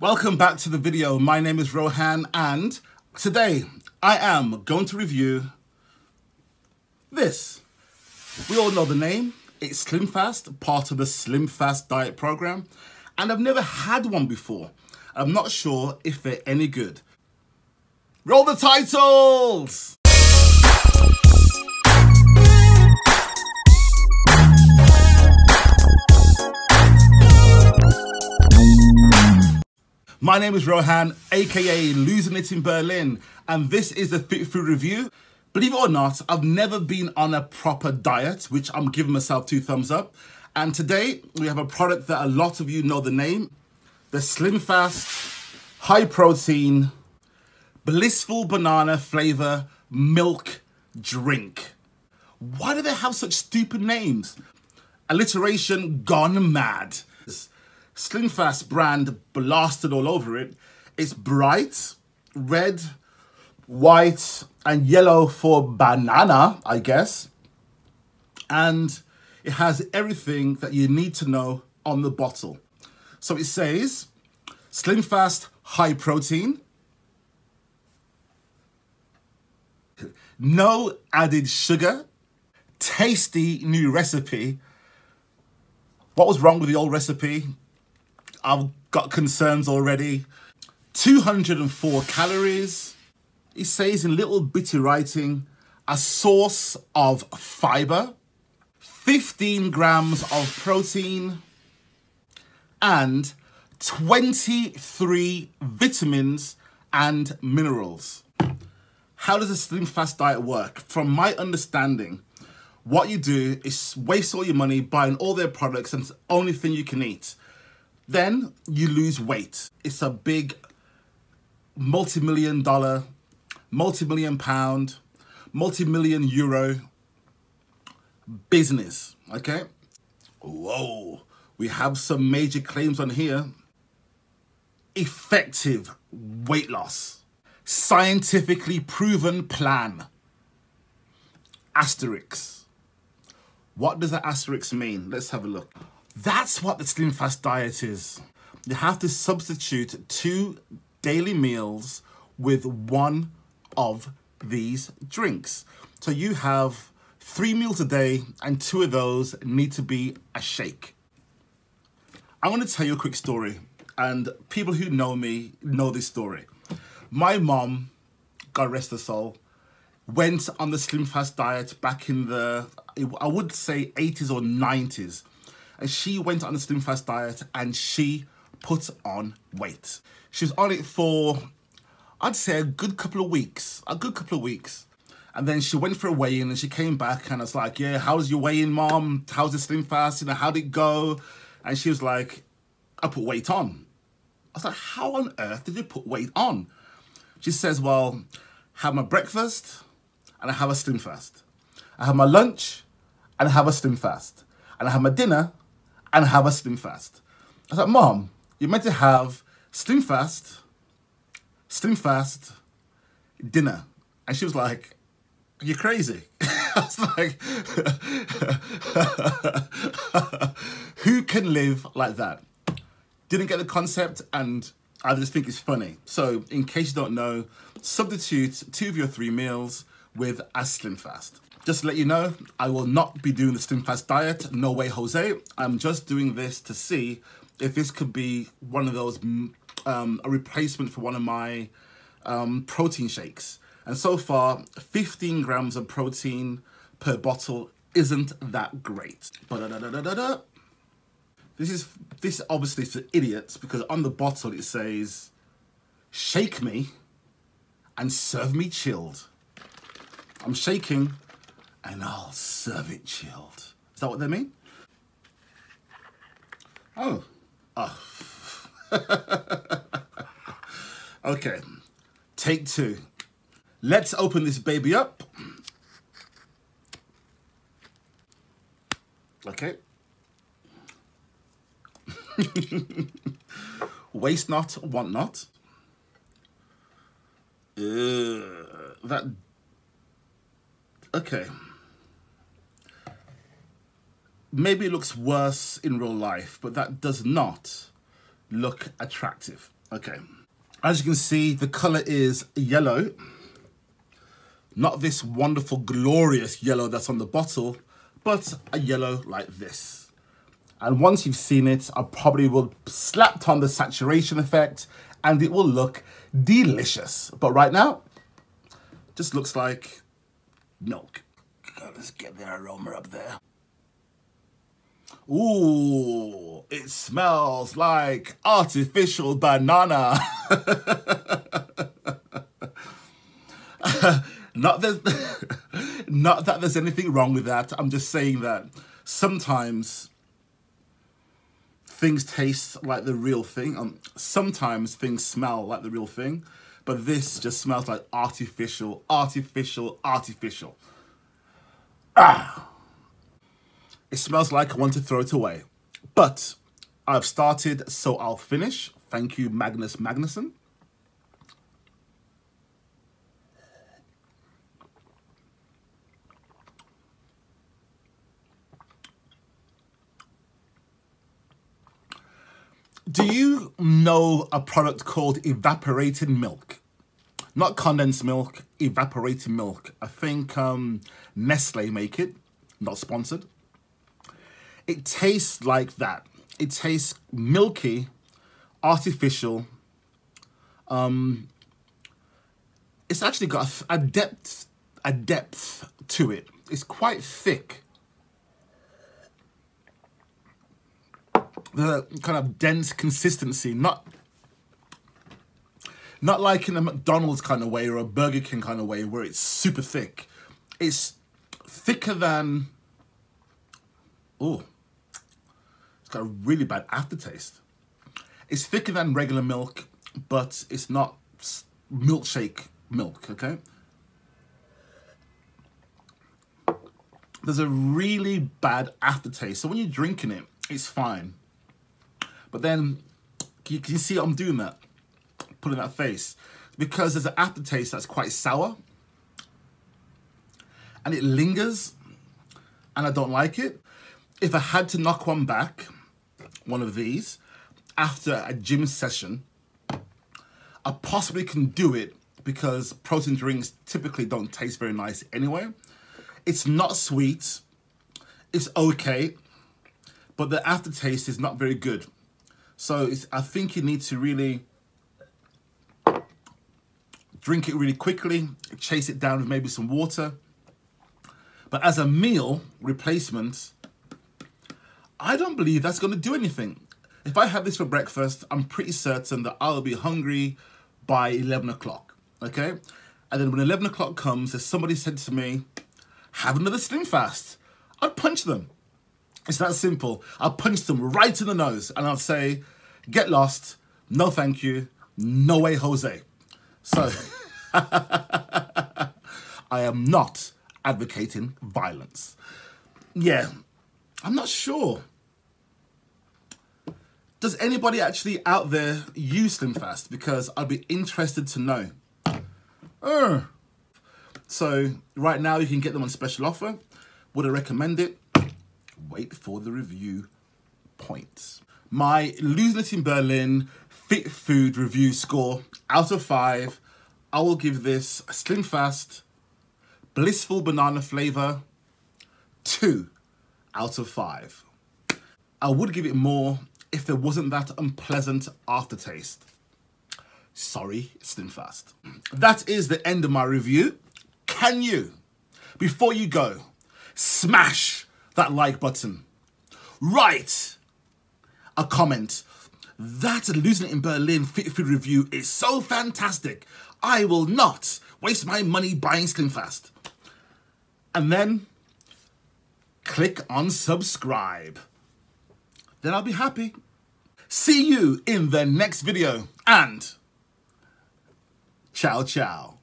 Welcome back to the video. My name is Rohan and today I am going to review this. We all know the name. It's Slim Fast, part of the Slim Fast diet program. And I've never had one before. I'm not sure if they're any good. Roll the titles! My name is Rohan, aka Losing It in Berlin, and this is the Fit Food Review. Believe it or not, I've never been on a proper diet, which I'm giving myself two thumbs up. And today we have a product that a lot of you know the name, the Slim Fast High Protein Blissful Banana Flavor Milk Drink. Why do they have such stupid names? Alliteration gone mad. Slimfast brand blasted all over it. It's bright, red, white, and yellow for banana, I guess. And it has everything that you need to know on the bottle. So it says Slimfast High Protein, no added sugar, tasty new recipe. What was wrong with the old recipe? I've got concerns already. 204 calories. It says in little bitty writing, a source of fiber, 15 grams of protein, and 23 vitamins and minerals. How does a slim fast diet work? From my understanding, what you do is waste all your money buying all their products and it's the only thing you can eat. Then you lose weight. It's a big multi-million dollar, multi-million pound, multi-million euro business, okay? Whoa, we have some major claims on here. Effective weight loss. Scientifically proven plan. Asterisk. What does the asterisk mean? Let's have a look. That's what the Slim Fast diet is. You have to substitute two daily meals with one of these drinks. So you have three meals a day and two of those need to be a shake. I want to tell you a quick story and people who know me know this story. My mom, God rest her soul, went on the Slim Fast diet back in the, I would say 80s or 90s and she went on a slim fast diet and she put on weight. She was on it for, I'd say, a good couple of weeks. A good couple of weeks. And then she went for a weigh-in and she came back and I was like, yeah, how's your weigh-in, mom? How's the slim fast? You know, how'd it go? And she was like, I put weight on. I was like, how on earth did you put weight on? She says, well, have my breakfast and I have a slim fast. I have my lunch and I have a slim fast. And I have my dinner and have a slim fast. I was like, Mom, you're meant to have slim fast, slim fast, dinner. And she was like, You're crazy. I was like, Who can live like that? Didn't get the concept and I just think it's funny. So, in case you don't know, substitute two of your three meals with a slim fast. Just to let you know, I will not be doing the Slim Fast diet. No way, Jose. I'm just doing this to see if this could be one of those, mm, um, a replacement for one of my um, protein shakes. And so far, 15 grams of protein per bottle isn't that great. This is this obviously for idiots because on the bottle it says, shake me and serve me chilled. I'm shaking and I'll serve it chilled. Is that what they mean? Oh. Oh. okay. Take two. Let's open this baby up. Okay. Waste not, want not. Uh, that. Okay maybe it looks worse in real life, but that does not look attractive. Okay. As you can see, the color is yellow. Not this wonderful, glorious yellow that's on the bottle, but a yellow like this. And once you've seen it, I probably will slap on the saturation effect and it will look delicious. But right now, just looks like milk. Let's get the aroma up there. Ooh, it smells like artificial banana. not that, not that there's anything wrong with that. I'm just saying that sometimes things taste like the real thing. Um, sometimes things smell like the real thing, but this just smells like artificial, artificial, artificial. Ah. It smells like I want to throw it away. But I've started, so I'll finish. Thank you, Magnus Magnusson. Do you know a product called evaporated milk? Not condensed milk, evaporated milk. I think um, Nestle make it, not sponsored. It tastes like that. It tastes milky, artificial. Um, it's actually got a, a depth, a depth to it. It's quite thick. The kind of dense consistency, not not like in a McDonald's kind of way or a Burger King kind of way where it's super thick. It's thicker than, oh, it's got a really bad aftertaste. It's thicker than regular milk, but it's not milkshake milk, okay? There's a really bad aftertaste. So when you're drinking it, it's fine. But then, you can see I'm doing that? Putting that face. Because there's an aftertaste that's quite sour. And it lingers. And I don't like it. If I had to knock one back, one of these after a gym session, I possibly can do it because protein drinks typically don't taste very nice anyway. It's not sweet. It's okay. But the aftertaste is not very good. So I think you need to really drink it really quickly, chase it down with maybe some water. But as a meal replacement, I don't believe that's going to do anything. If I have this for breakfast, I'm pretty certain that I'll be hungry by 11 o'clock, okay? And then when 11 o'clock comes, if somebody said to me, have another Slim Fast, I'd punch them. It's that simple. I'll punch them right in the nose and I'll say, get lost, no thank you, no way Jose. So, I am not advocating violence. Yeah, I'm not sure. Does anybody actually out there use SlimFast? Because I'd be interested to know. Uh. So right now you can get them on special offer. Would I recommend it? Wait for the review points. My Losing It in Berlin Fit Food review score out of five. I will give this SlimFast Blissful Banana Flavor two out of five. I would give it more if there wasn't that unpleasant aftertaste. Sorry, SlimFast. That is the end of my review. Can you, before you go, smash that like button? Write a comment. That Losing It in Berlin Fit Food review is so fantastic. I will not waste my money buying SlimFast. And then click on subscribe. Then I'll be happy. See you in the next video and ciao ciao.